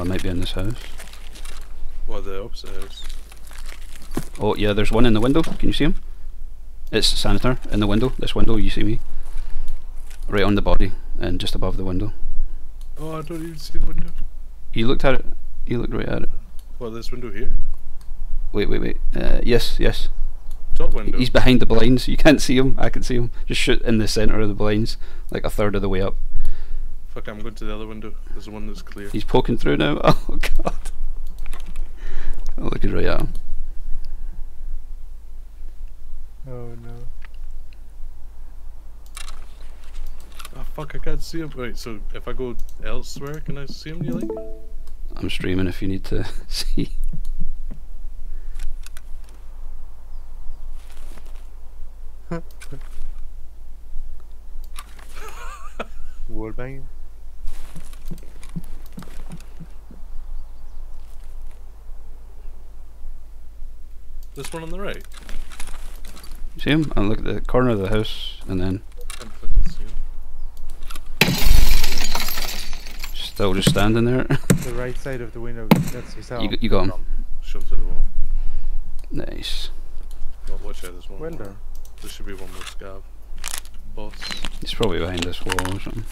Oh, might be in this house. What, the upstairs? Oh, yeah, there's one in the window. Can you see him? It's Sanitar in the window. This window, you see me? Right on the body and just above the window. Oh, I don't even see the window. You looked at it. You looked right at it. What, this window here? Wait, wait, wait. Uh, yes, yes. Top window? He's behind the blinds. You can't see him. I can see him. Just shoot in the centre of the blinds, like a third of the way up. Fuck, I'm going to the other window. There's the one that's clear. He's poking through now. Oh god. Oh, looking right at him. Oh no. Oh fuck, I can't see him. Wait, so if I go elsewhere, can I see him, you think? I'm streaming if you need to see. Wall This one on the right? See him? And look at the corner of the house, and then Can't fucking see him. still just standing there. The right side of the window. That's yourself. you, you got him. Shove through the wall. Nice. Well, watch out, there's one Well more. There should be one more scav. Boss. He's probably behind this wall or something.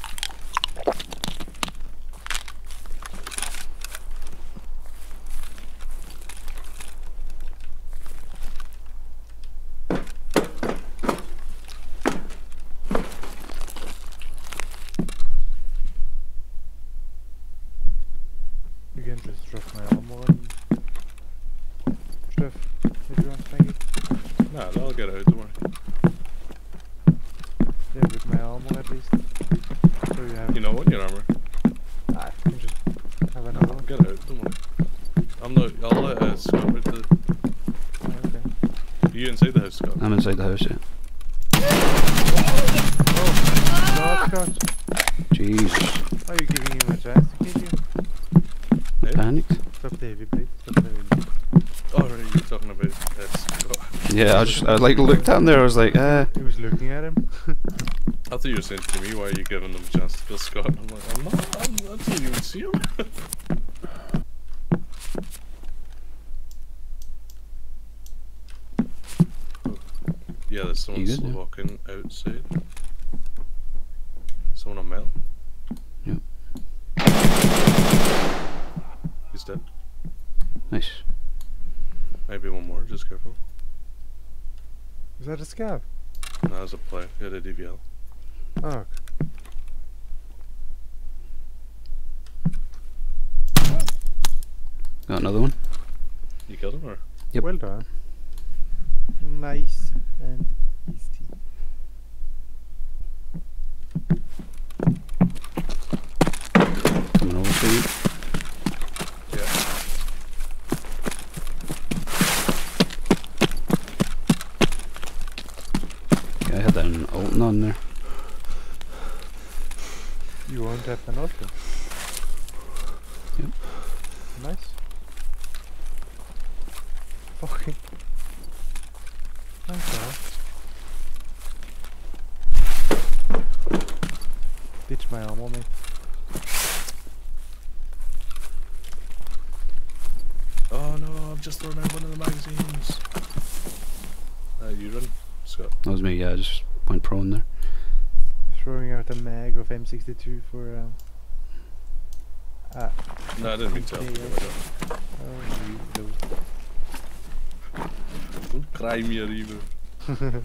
You can just drop my armor and stuff if you want to bang it. Nah, that'll get out, don't worry. Yeah, with my armor at least. So you have. You know what, your armor? Ah, you can just have another one. Get out, don't worry. I'm not, I'll let uh, Scott out the... Okay. Are you inside the house, Scott? I'm inside the house, yeah. Oh, Scott, Jeez. are you giving him a chance to kill you? Eh? Panicked? Stop the heavy blade. Stop the heavy blade. Oh, right, you're talking about uh, Scott. Yeah, I just I like looked at him there. I was like, uh, He was looking at him. I thought you were saying to me, why are you giving them a chance to kill Scott? I'm like, I'm not, I'm, I didn't even see him. yeah, there's someone good, yeah? walking outside. Someone on Mel. Yep. He's dead. nice. Maybe one more, just careful. Was that a scav? No, was a play. He had a DVL. Oh, Got another one. You killed him or? Yep. well done. Nice and easy. Coming over to you. I had that in Alton on there. You won't have an option. Yep. Nice. Fucking. Thanks, man. Ditch my arm on me. Oh no, I've just thrown out one of the magazines. Uh, you run, Scott. That was me. Yeah, I just went prone there. Throwing out a mag of M62 for um. Ah, No, I didn't mean to. Yeah, help you, yeah. I oh, you don't. Don't cry me or even. know.